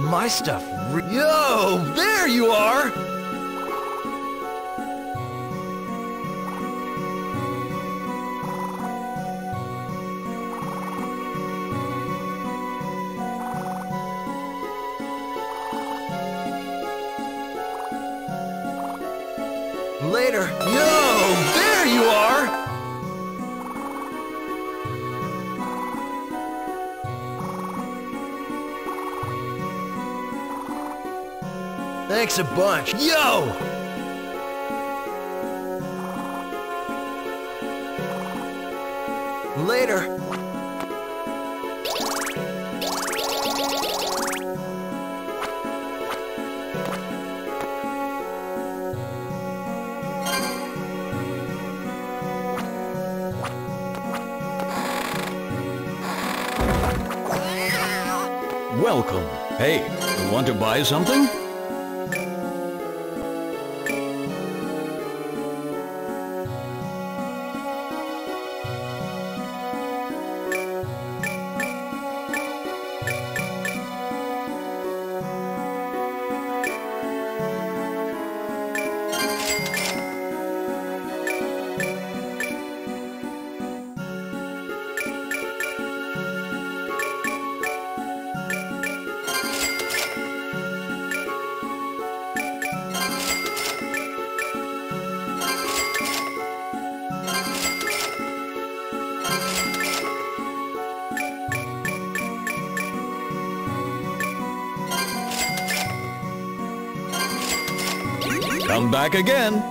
my stuff. Yo, there you are! Thanks a bunch. Yo! Later. Welcome. Hey, want to buy something? Back again.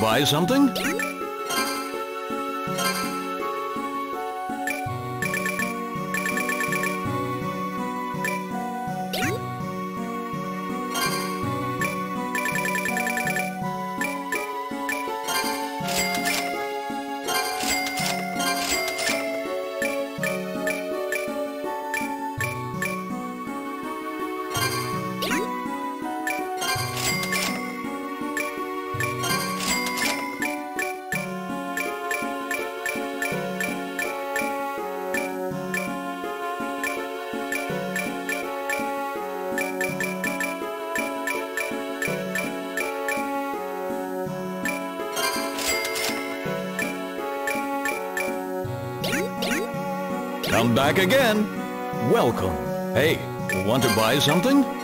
Buy something? Back again. Welcome. Hey, want to buy something?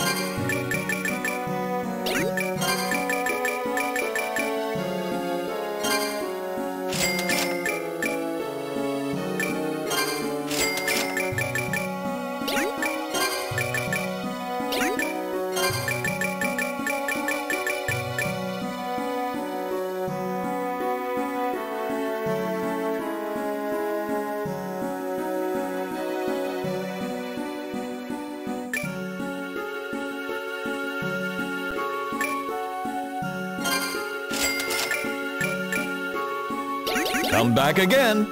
Come back again.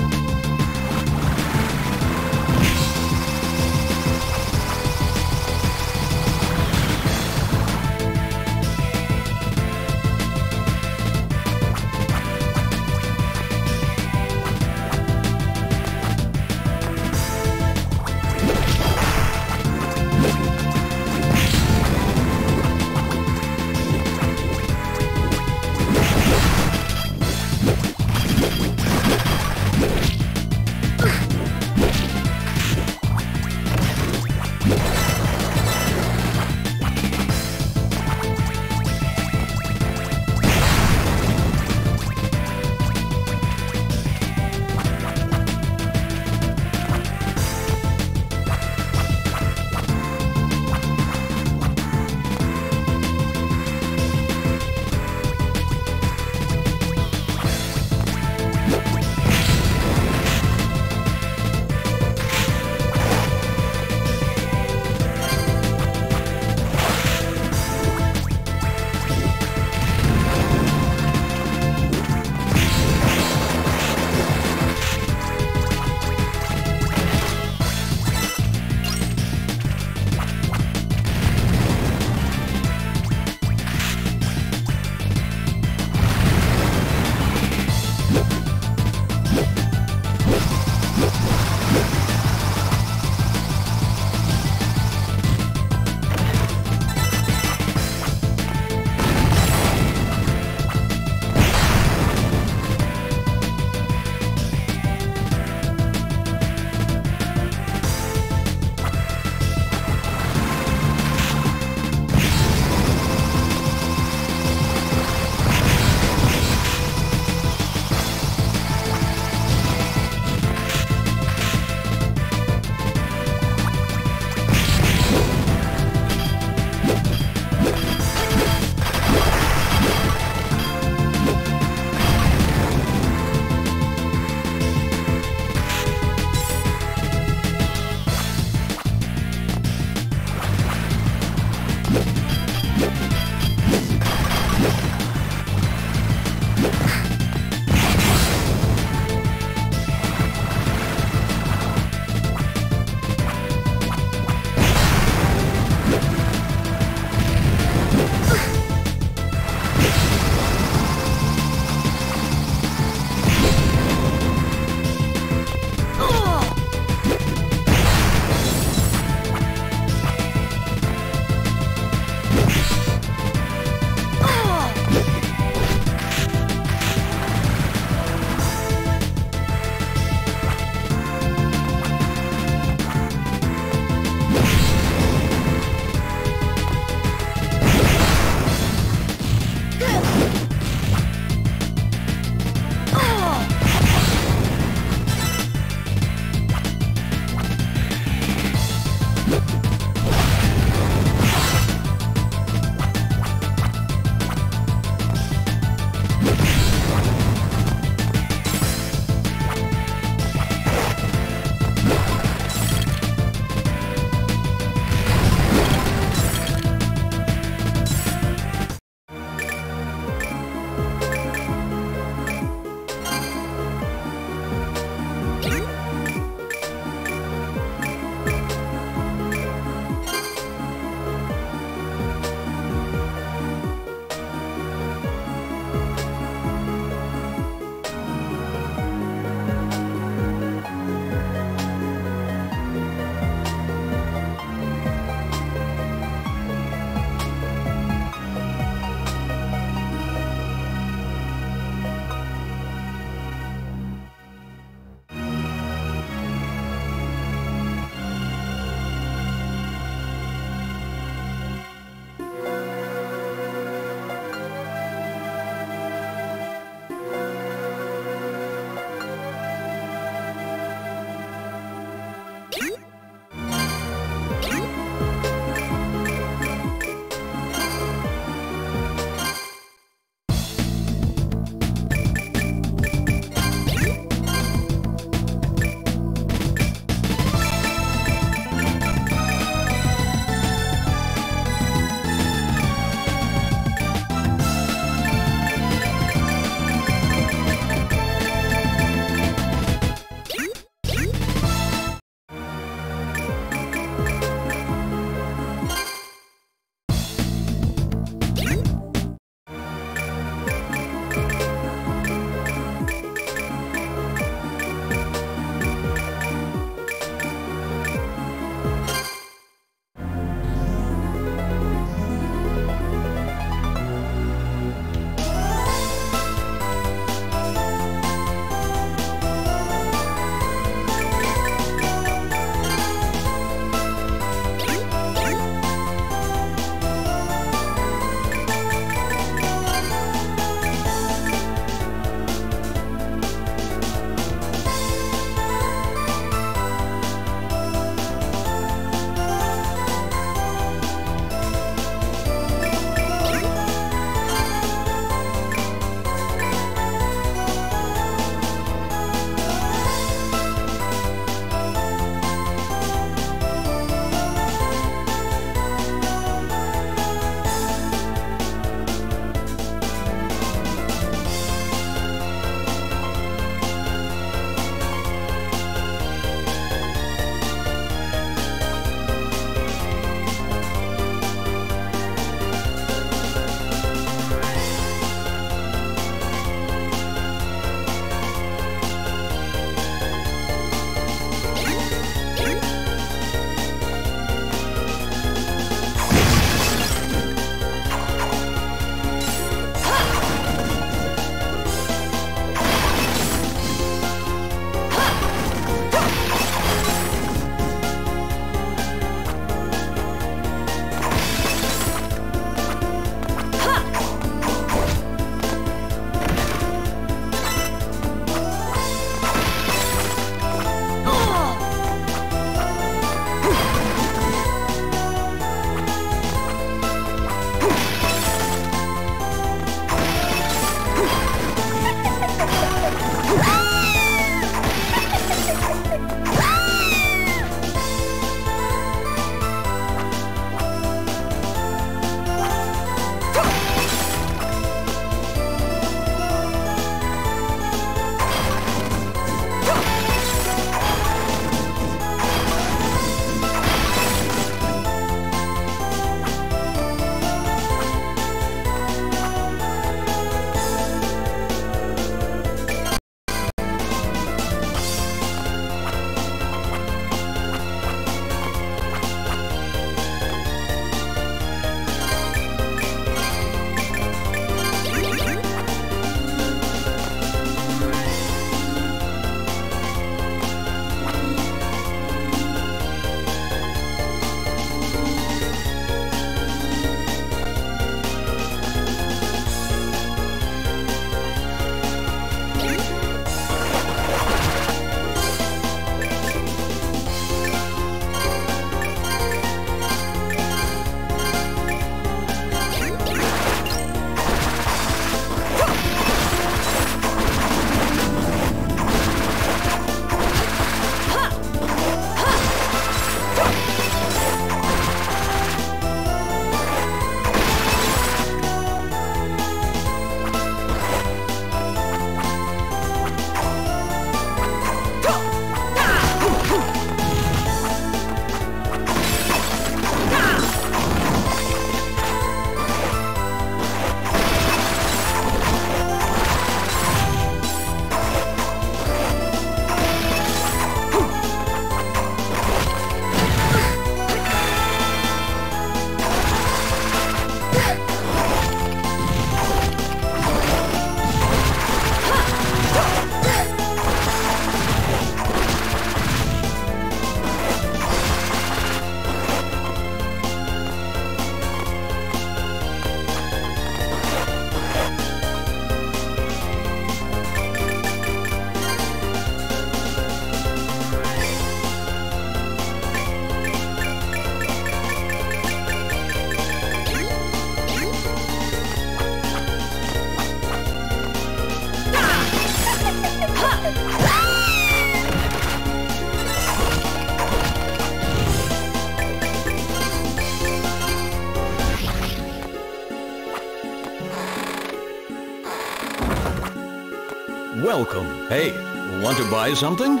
Buy something?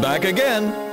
Back again.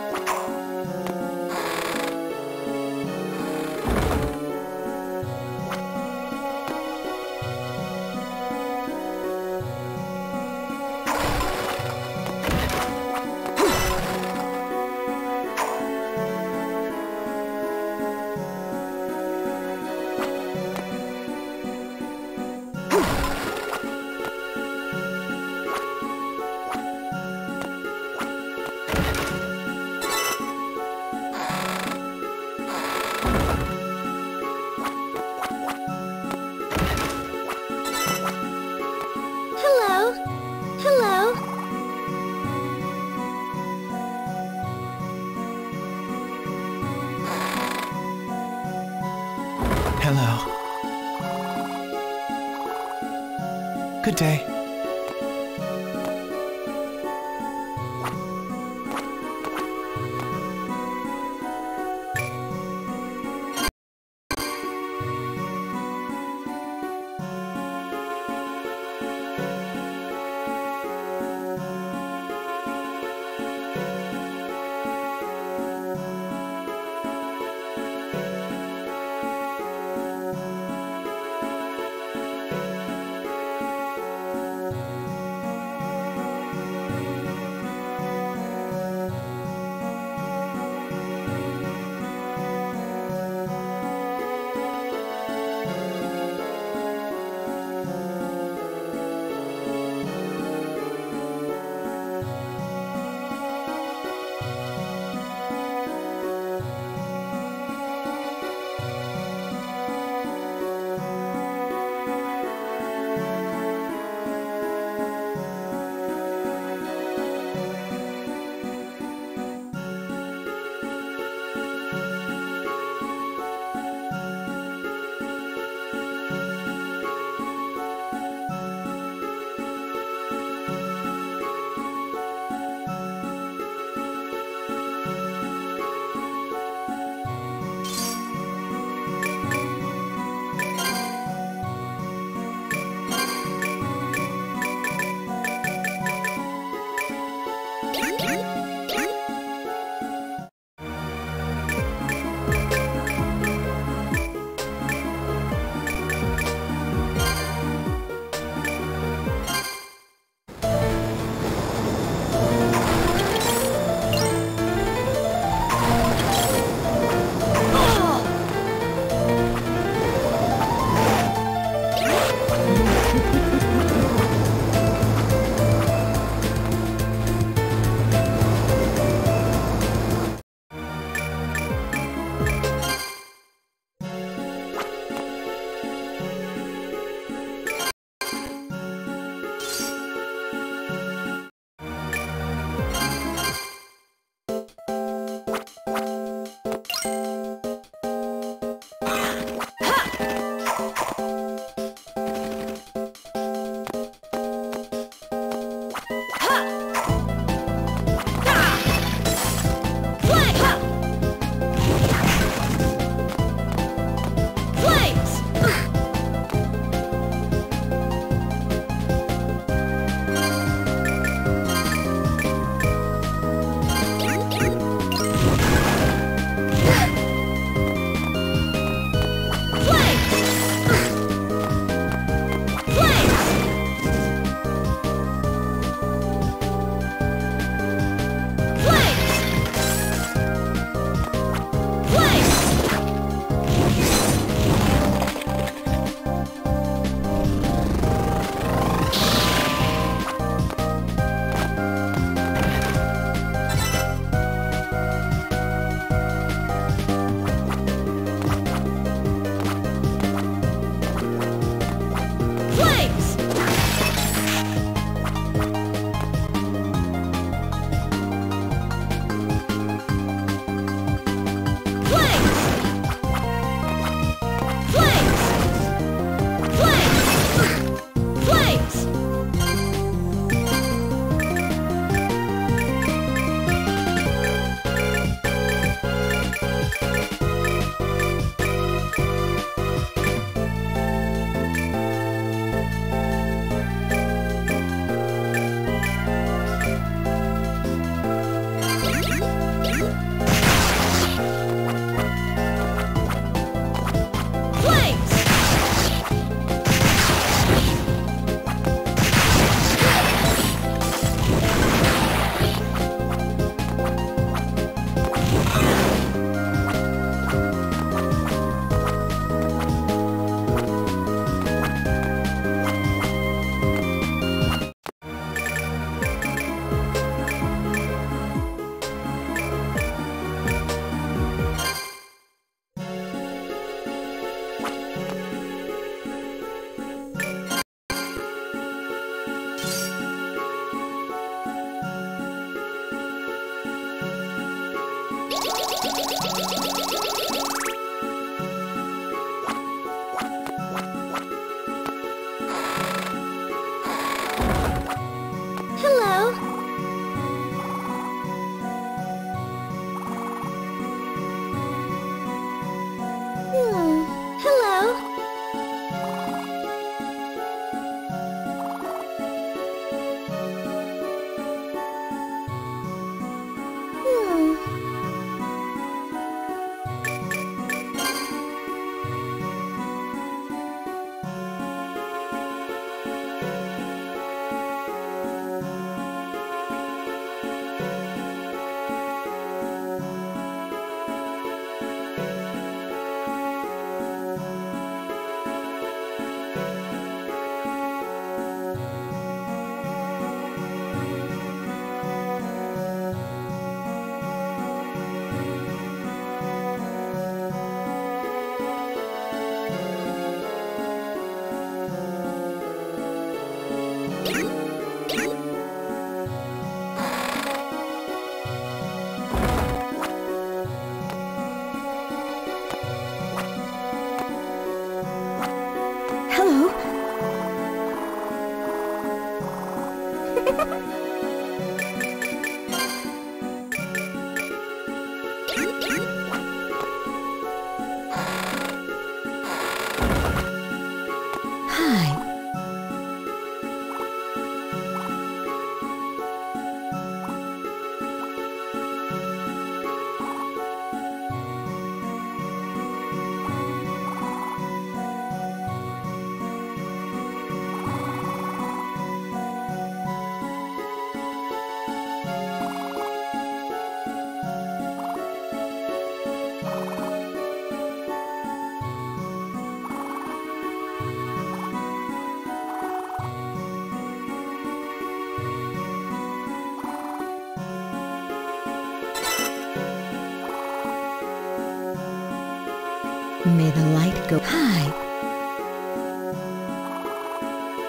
May the light go. high.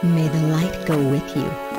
May the light go with you.